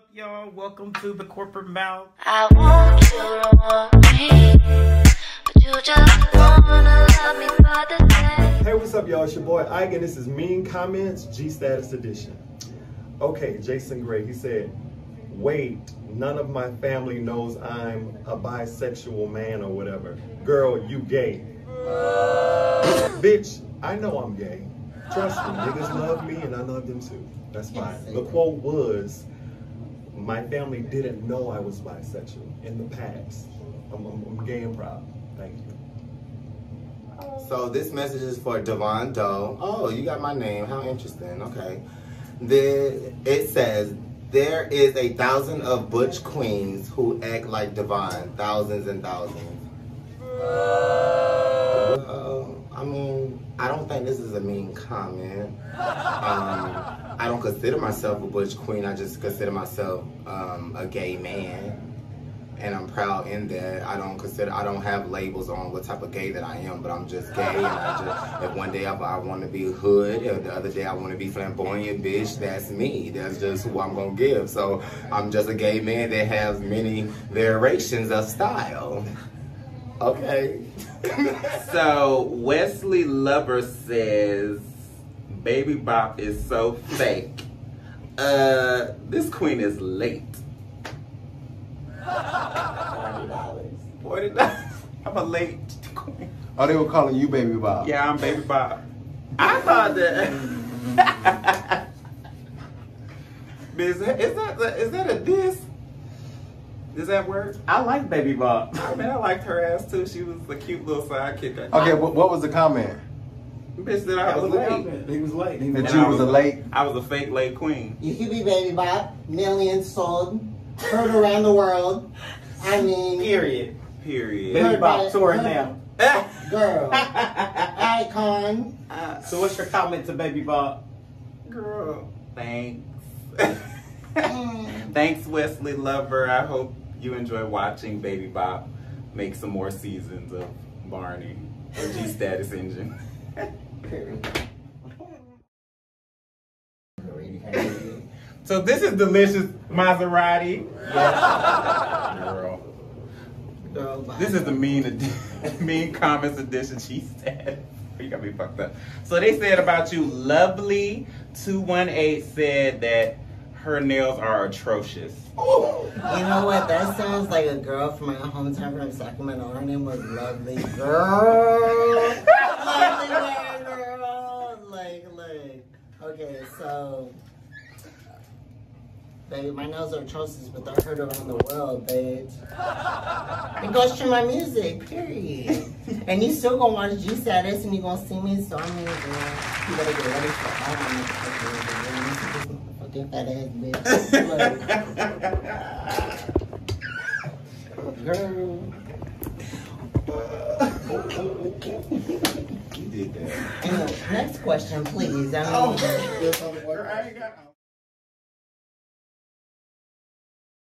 up, y'all? Welcome to the corporate mouth. I want you to want me, but you just wanna love me for the day. Hey, what's up, y'all? It's your boy Ike, and this is Mean Comments G Status Edition. Okay, Jason Gray, he said, Wait, none of my family knows I'm a bisexual man or whatever. Girl, you gay. Bitch, I know I'm gay. Trust me, niggas love me and I love them too. That's fine. The quote was, My family didn't know I was bisexual in the past. I'm, I'm, I'm gay and proud. Thank you. So this message is for Devon Doe. Oh, you got my name. How interesting. Okay. The, it says, there is a thousand of butch queens who act like Devon. Thousands and thousands. Well, I mean, I don't think this is a mean comment. Um, consider myself a butch queen. I just consider myself um, a gay man and I'm proud in that. I don't consider, I don't have labels on what type of gay that I am, but I'm just gay. And I just, if one day I, I want to be hood, or the other day I want to be flamboyant, bitch, that's me. That's just who I'm gonna give. So I'm just a gay man that has many variations of style. Okay. So Wesley Lover says, "Baby Bop is so fake." Uh, this queen is late. Forty dollars. I'm a late queen. Oh, they were calling you Baby Bob. Yeah, I'm Baby Bop. I thought that. is that is that the- is that a diss? Does that work? I like Baby Bob. I mean, I liked her ass too. She was a cute little sidekick. Okay, what, what was the comment? Bitch that I was late. He was late. He was That And you I was a late. I was a fake late queen. You could be Baby Bop, millions sold, heard around the world. I mean, Period. Period. Baby Heard Bob about- touring heard- now. girl, icon. Uh, so what's your comment to Baby Bob? Girl, thanks. Mm. thanks, Wesley Lover. I hope you enjoy watching Baby Bop make some more seasons of Barney, the G Status Engine. So this is delicious Maserati. Girl. Bye. This is the mean, mean comments edition. She said, "You got me fucked up." So they said about you, lovely two one eight said that her nails are atrocious. You know what? That sounds like a girl from my hometown from Sacramento. Her name was Lovely Girl. Lovely Girl. Like, like. Okay, so. Baby, my nails are atrocious, but they're heard around the world, bitch. It goes to my music, period. And you still gonna watch G Status and you gonna see me, so I mean, girl, you better get ready for all my motherfucking fat ass bitch. Girl. You did that. Anyway, next question, please. I mean, oh. I ain't got.